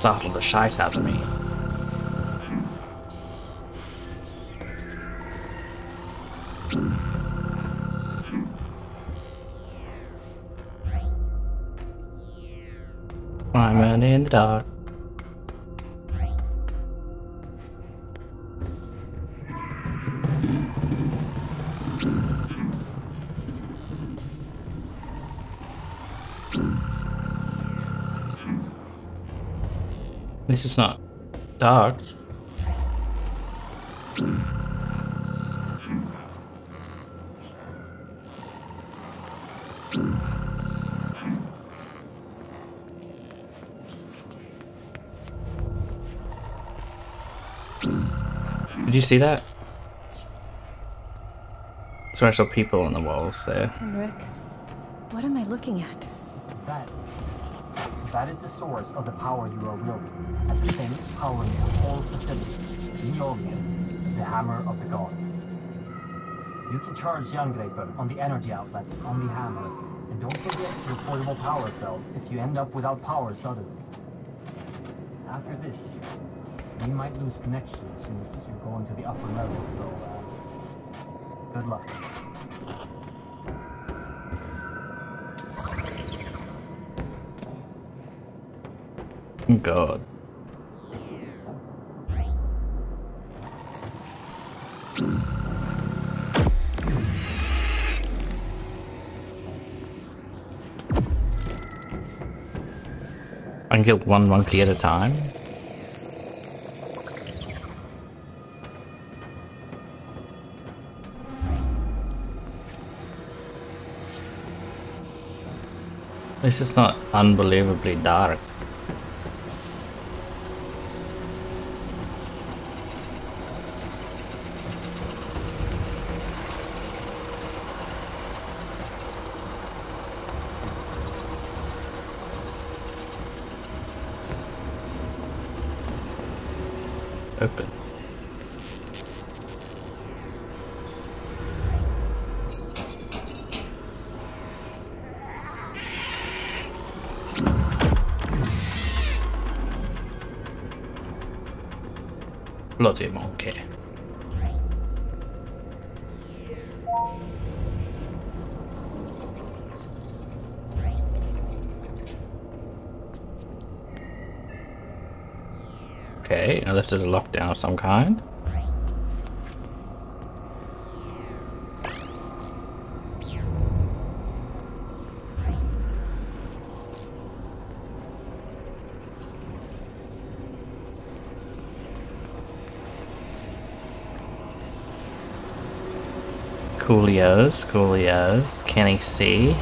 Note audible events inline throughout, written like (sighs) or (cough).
startled the shite out of me. I'm in the dark. This is not dark. Did you see that? So I saw people on the walls there. Henrik, what am I looking at? That. That is the source of the power you are wielding. At the same powering the whole facility. Yolvia, the hammer of the gods. You can charge Jarngreipr on the energy outlets on the hammer. And don't forget your portable power cells if you end up without power suddenly. After this, we might lose connection since you're going to the upper level, so uh, good luck. God. I can kill one monkey at a time. This is not unbelievably dark. Open. Bloody monkey. I lifted a lockdown of some kind. Coolios, coolios. Can he see?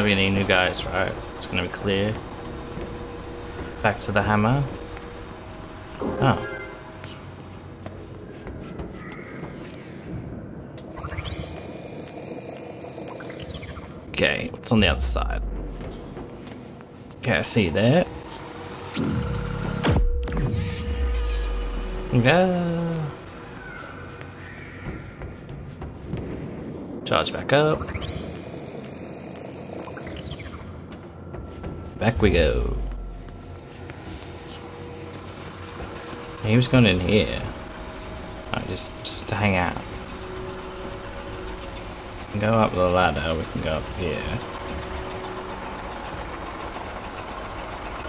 Gonna be any new guys, right? It's gonna be clear. Back to the hammer. Oh. Okay, what's on the other side? Okay, I see that. Go. Charge back up. Back we go. He was going in here. Oh, just, just to hang out. Go up the ladder, we can go up here.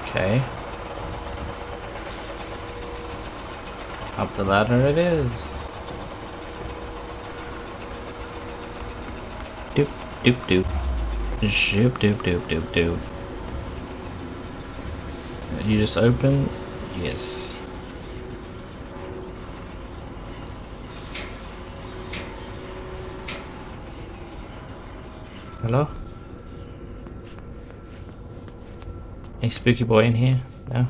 Okay. Up the ladder it is. Doop, doop, doop. Shoop, doop, doop, doop, doop. You just open? Yes. Hello? Any spooky boy in here? No?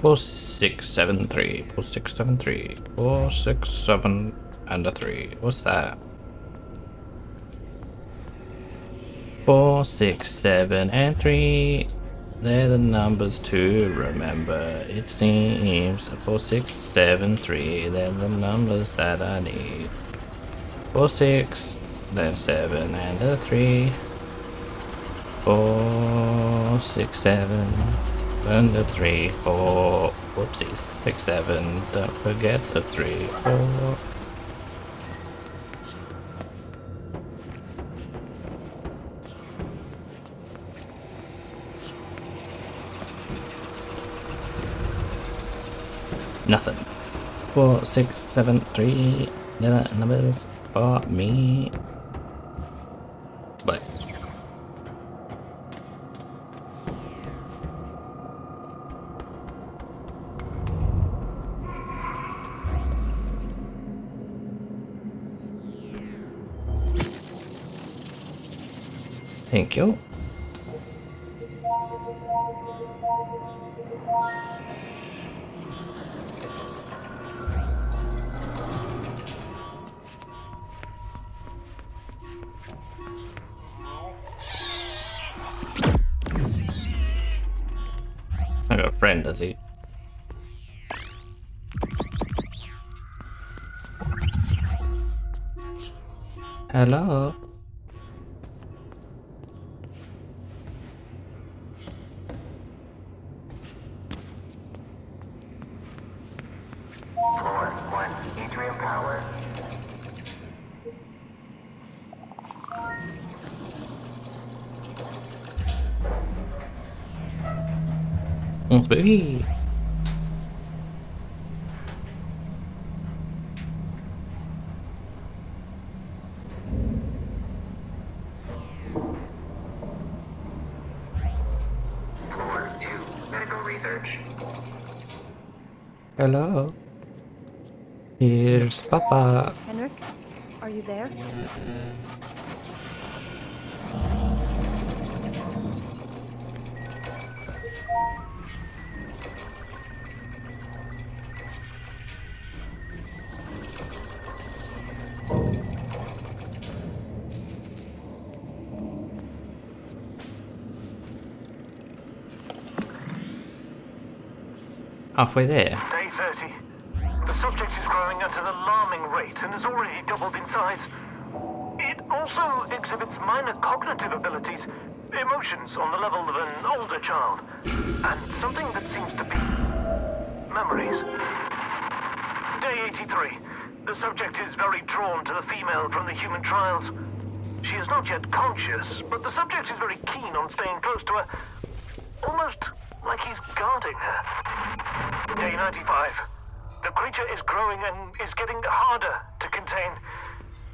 Four six seven three. Four six seven three. Four six seven and a three. What's that? Four six seven and three. they're the numbers to remember. It seems four, six, seven, three. They're the numbers that I need. Four, six, then seven, and a three. Four, six, seven, and a three, four. Whoopsies, six, seven. Don't forget the three, four. Four, six, seven, three. The numbers for me. But Thank you. Friend, does he? Hello? One, atrium power. On baby. Floor two, medical research. Hello. Here's Papa. Henrik, are you there? Halfway there. Day 30. The subject is growing at an alarming rate and has already doubled in size. It also exhibits minor cognitive abilities, emotions on the level of an older child, and something that seems to be memories. Day 83. The subject is very drawn to the female from the human trials. She is not yet conscious, but the subject is very keen on staying close to her, almost like he's guarding her. Day 95. The creature is growing and is getting harder to contain.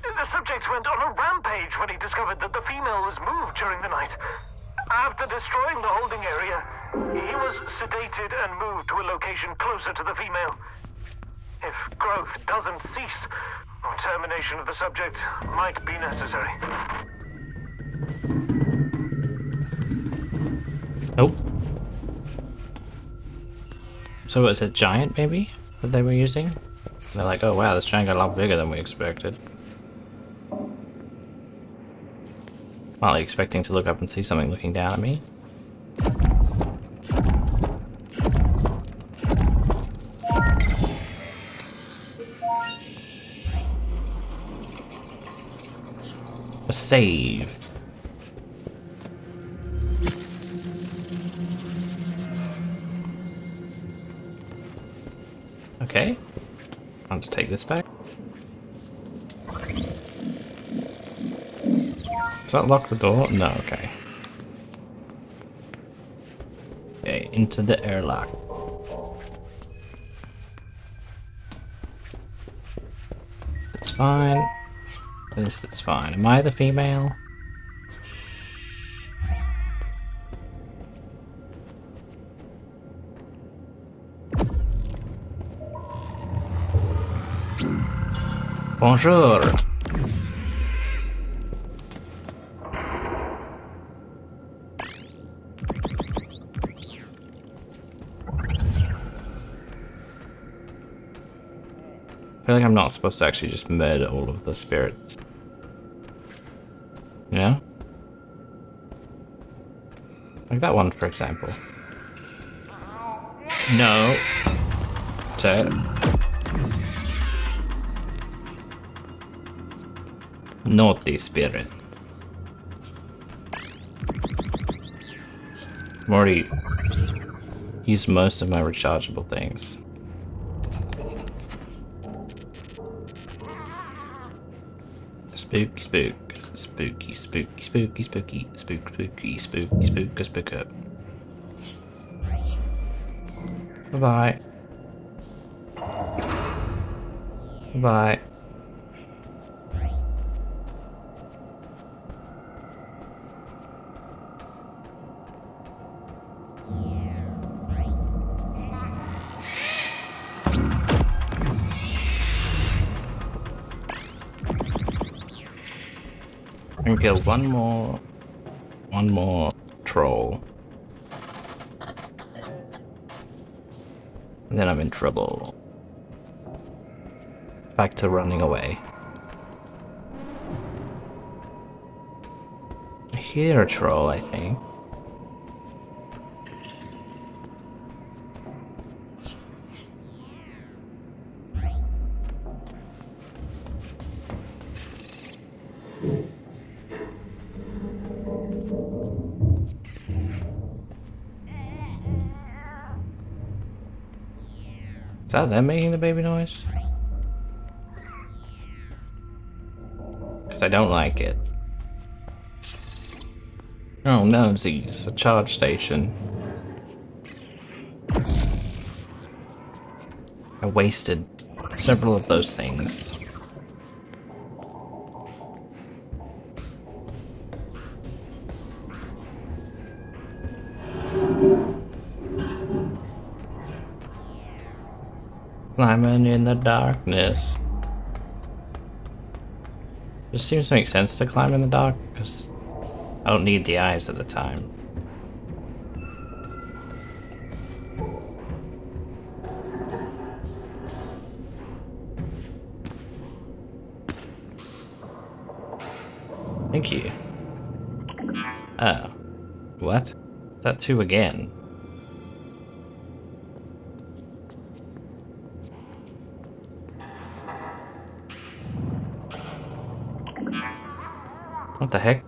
The subject went on a rampage when he discovered that the female was moved during the night. After destroying the holding area, he was sedated and moved to a location closer to the female. If growth doesn't cease, termination of the subject might be necessary. Nope. So it's a giant, maybe, that they were using? They're like, oh wow, this giant got a lot bigger than we expected. Like expecting to look up and see something looking down at me. A save. Okay. I'll just take this back. Does that lock the door? No, okay. Okay, into the airlock. That's fine. This is fine. Am I the female? Bonjour. I feel like I'm not supposed to actually just murder all of the spirits. Know? Like that one, for example. No. So. Naughty spirit. Already used most of my rechargeable things. Spooky spook. Spooky, spooky, spooky, spooky, spook, spooky, spooky, spook, spook up. Bye bye. Bye. Can kill one more, one more troll. And then I'm in trouble. Back to running away. A troll, I think. Is that them making the baby noise? Because I don't like it. Oh no, Z's, a charge station. I wasted several of those things. In the darkness. Just seems to make sense to climb in the dark, because I don't need the eyes at the time. Thank you. Oh. What? Is that two again? The heck?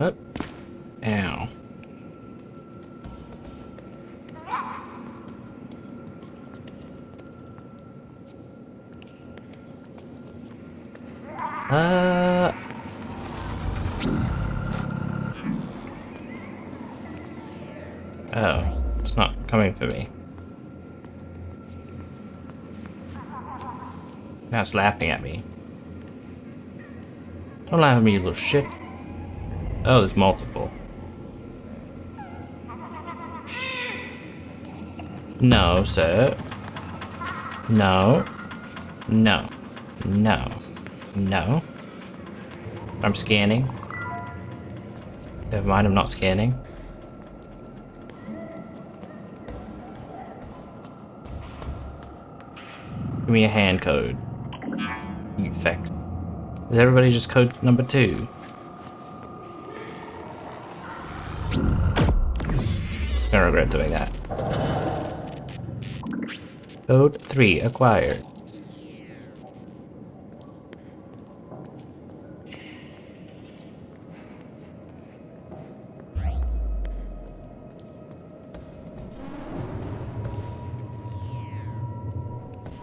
Up. Ow. Uh. Oh, it's for me. Now it's laughing at me. Don't laugh at me, you little shit. Oh, there's multiple. No, sir. No. No. No. No. I'm scanning. Never mind, I'm not scanning. Give me a hand code. Feck. Is everybody just code number two? I regret doing that. Code 3 acquired.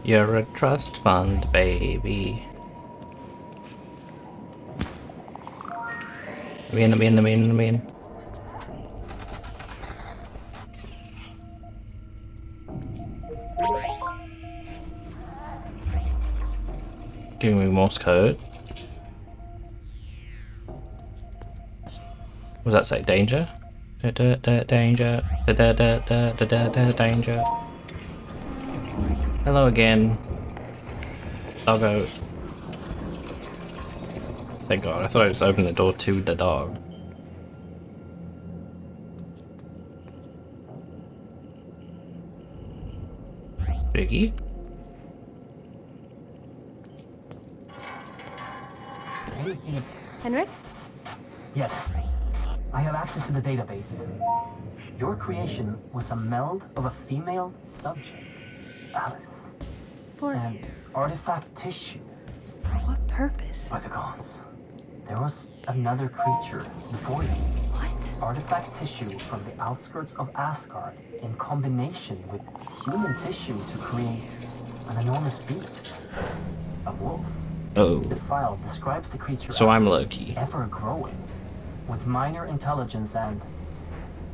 You're a trust fund, baby. I'm I'm I'm I'm. Give me Morse code. Does that say? Danger? Da, da, da, danger. Da, da, da, da, da, da, da, danger. Hello again. Doggo. Thank god, I thought I just opened the door to the dog. Biggie? Henrik? Yes. I have access to the database. Your creation was a meld of a female subject, Alice, For um, and artifact tissue for what purpose? by the gods. There was another creature before you. What? Artifact tissue from the outskirts of Asgard in combination with human tissue to create an enormous beast. A wolf. Oh. The file describes the creature So as I'm Loki. ever growing, with minor intelligence and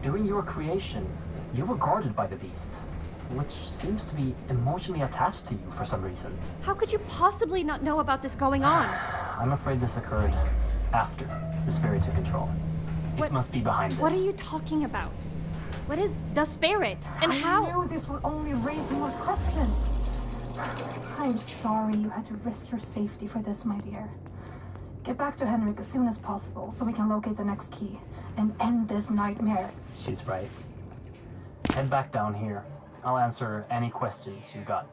during your creation, you were guarded by the beast, which seems to be emotionally attached to you for some reason. How could you possibly not know about this going (sighs) on? I'm afraid this occurred after the spirit took control. It What- must be behind this. What are you talking about? What is the spirit? And I how? I knew this would only raise more questions. (sighs) I'm sorry you had to risk your safety for this, my dear. Get back to Henrik as soon as possible so we can locate the next key and end this nightmare. She's right. Head back down here. I'll answer any questions you got.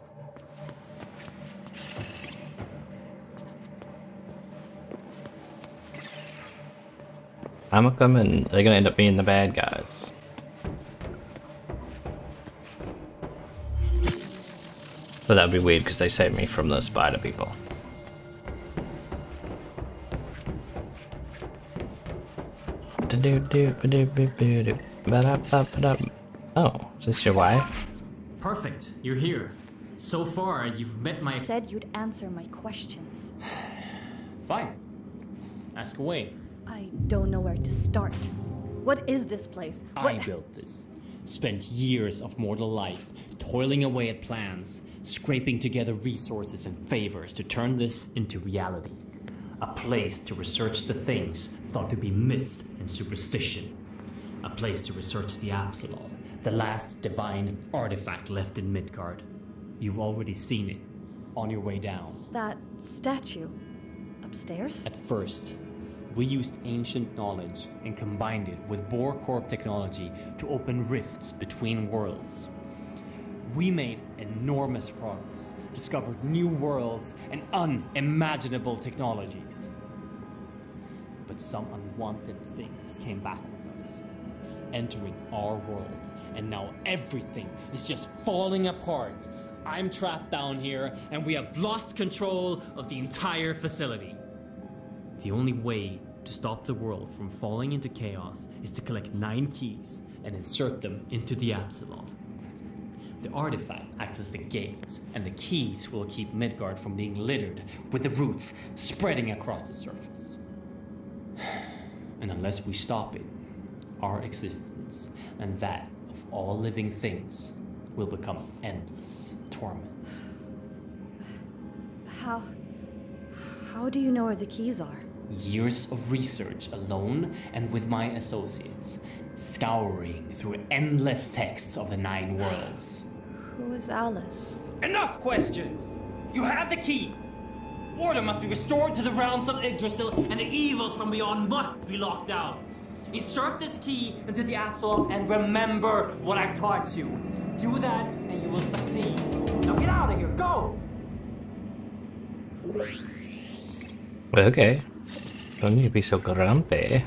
I'm and they're gonna end up being the bad guys. But that'd be weird because they saved me from the spider people. Oh, is this your wife? Perfect, you're here. So far, you've met my. You said you'd answer my questions. (sighs) Fine. Ask away. I don't know where to start. What is this place? I What? built this. Spent years of mortal life toiling away at plans, scraping together resources and favors to turn this into reality. A place to research the things thought to be myth and superstition. A place to research the Apsulov, the last divine artifact left in Midgard. You've already seen it on your way down. That statue upstairs? At first, we used ancient knowledge and combined it with Bohr Corp technology to open rifts between worlds. We made enormous progress, discovered new worlds and unimaginable technologies. But some unwanted things came back with us, entering our world, and now everything is just falling apart. I'm trapped down here, and we have lost control of the entire facility. The only way to stop the world from falling into chaos is to collect nine keys and insert them into the Apsulov. The artifact acts as the gate, and the keys will keep Midgard from being littered with the roots spreading across the surface. (sighs) And unless we stop it, our existence and that all living things will become endless torment. How. How do you know where the keys are? Years of research alone and with my associates, scouring through endless texts of the Nine Worlds. Who is Alice? Enough questions! You have the key! Order must be restored to the realms of Yggdrasil, and the evils from beyond must be locked down. Insert this key into the app Apsulov and remember what I taught you. Do that, and you will succeed. Now get out of here, go! Okay. Don't need to be so grumpy.